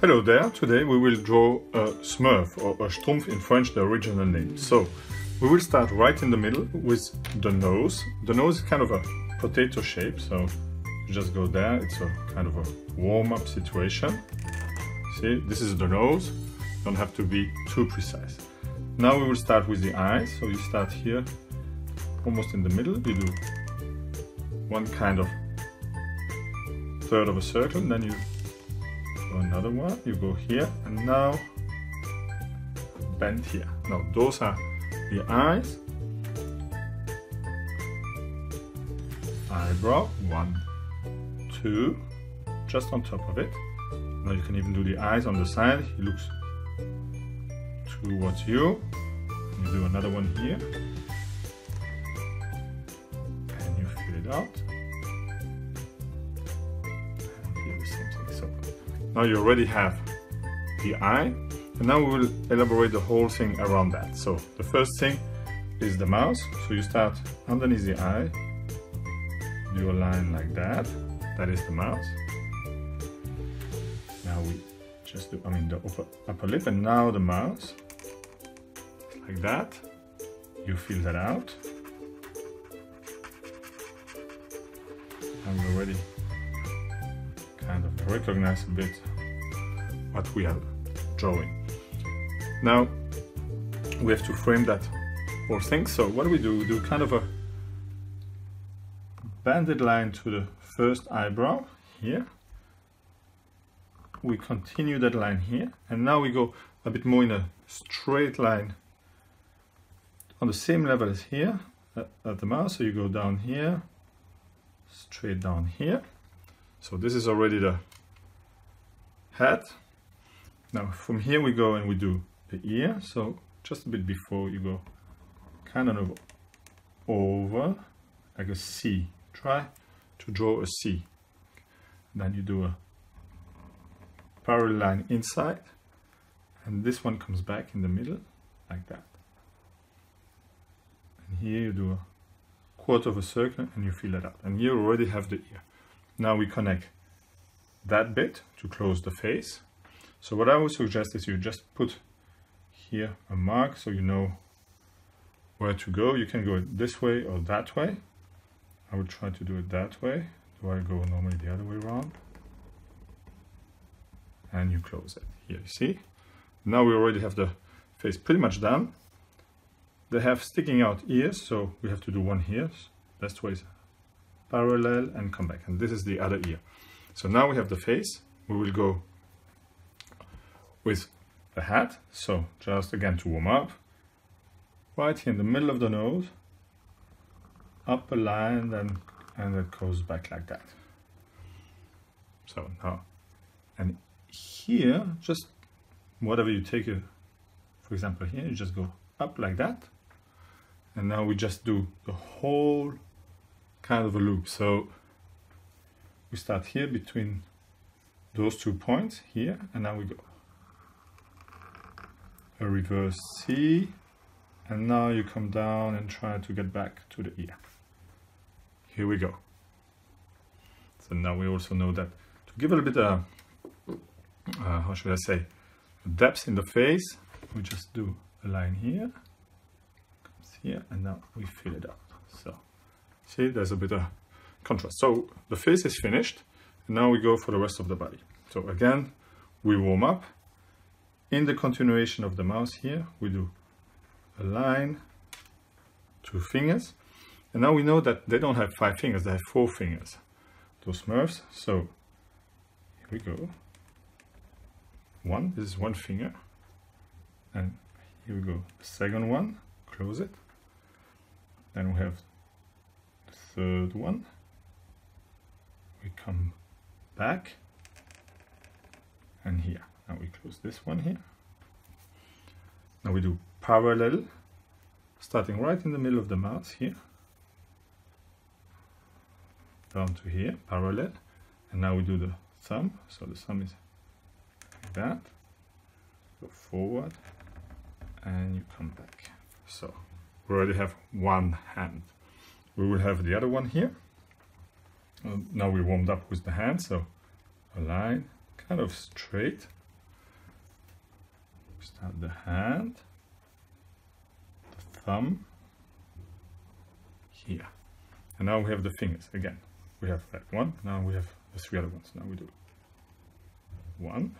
Hello there, today we will draw a Smurf or a Schtroumpf in French, the original name. So we will start right in the middle with the nose. The nose is kind of a potato shape, so just go there, it's a kind of a warm-up situation. See, this is the nose, don't have to be too precise. Now we will start with the eyes, so you start here, almost in the middle, you do one kind of third of a circle, then you another one. You go here and now bend here. Now those are the eyes. Eyebrow one two just on top of it. Now you can even do the eyes on the side. He looks towards you. You do another one here. And you fill it out Now you already have the eye and now we will elaborate the whole thing around that. So the first thing is the mouth. So you start underneath the eye, do a line like that. That is the mouth. Now we just do, I mean the upper, upper lip and now the mouth. Like that. You fill that out. And we're ready recognize a bit what we are drawing. Now we have to frame that whole thing. So what do we do? We do kind of a banded line to the first eyebrow here. We continue that line here and now we go a bit more in a straight line on the same level as here at, at the mouth. So you go down here, straight down here. So this is already the head. Now from here we go and we do the ear. So just a bit before you go kind of over like a C. Try to draw a C. Then you do a parallel line inside and this one comes back in the middle like that. And here you do a quarter of a circle and you fill it out. And you already have the ear. Now we connect that bit to close the face. So what I would suggest is you just put here a mark so you know where to go. You can go this way or that way. I would try to do it that way. Do I go normally the other way around? And you close it. Here, you see? Now we already have the face pretty much done. They have sticking out ears, so we have to do one here. Best way is parallel and come back and this is the other ear so now we have the face. We will go with the hat. So just again to warm up. Right here in the middle of the nose. Up a line then and it goes back like that. So now and here just whatever you take it for example here you just go up like that. And now we just do the whole kind of a loop. So we start here between those two points here, and now we go a reverse C, and now you come down and try to get back to the ear. Here we go. So now we also know that to give a little bit of, uh, how should I say, depth in the face, we just do a line here, comes here, and now we fill it out. So See, there's a bit of contrast. So the face is finished. And now we go for the rest of the body. So again, we warm up. In the continuation of the mouse here, we do a line, two fingers. And now we know that they don't have five fingers, they have four fingers. Those Smurfs. So here we go. One, this is one finger. And here we go, the second one, close it. Then we have third one. We come back and here. Now we close this one here. Now we do parallel, starting right in the middle of the mouth here, down to here, parallel, and now we do the thumb. So the thumb is like that. Go forward, and you come back. So we already have one hand we will have the other one here. Now we warmed up with the hand, so a line, kind of straight, Start the hand, the thumb, here. And now we have the fingers again. We have that one, now we have the three other ones. Now we do one,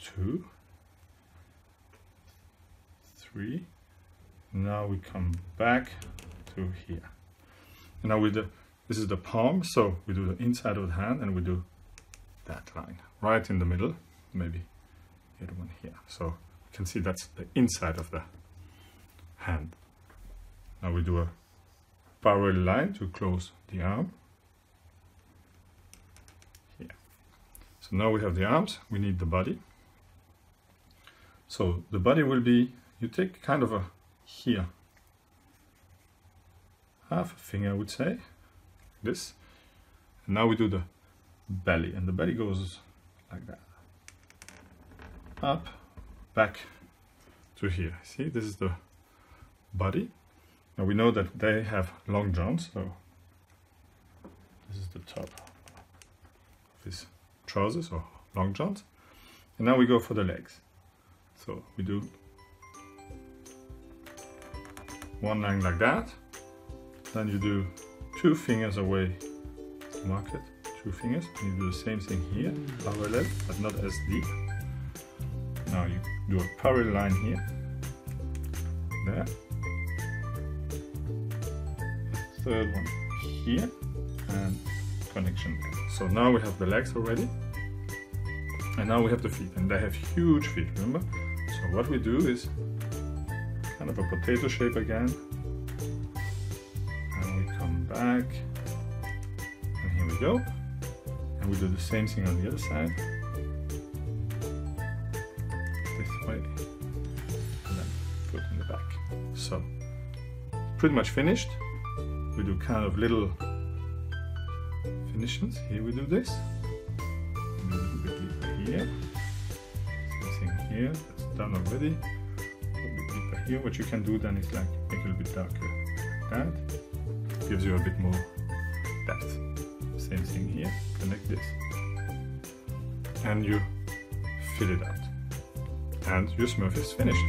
two, three. Now we come back to here. And now with the, this is the palm, so we do the inside of the hand and we do that line right in the middle, maybe the one here. So you can see that's the inside of the hand. Now we do a parallel line to close the arm. Here. So now we have the arms, we need the body. So the body will be, you take kind of a here, half a finger I would say, this. And now we do the belly, and the belly goes like that. Up, back to here. See, this is the body. Now we know that they have long johns, so this is the top of his trousers or long johns. And now we go for the legs. So we do one line like that. Then you do two fingers away, mark it, two fingers. You do the same thing here, parallel, but not as deep. Now you do a parallel line here, there. third one here, and connection there. So now we have the legs already. And now we have the feet, and they have huge feet, remember? So what we do is kind of a potato shape again. Back, and here we go. And we do the same thing on the other side. This way, and then foot in the back. So, pretty much finished. We do kind of little finishings. Here we do this A little bit deeper here. Same thing here, that's done already. A little bit deeper here. What you can do then is like make it a little bit darker. That gives you a bit more depth. Same thing here, connect this. And you fill it out. And your smurf is finished.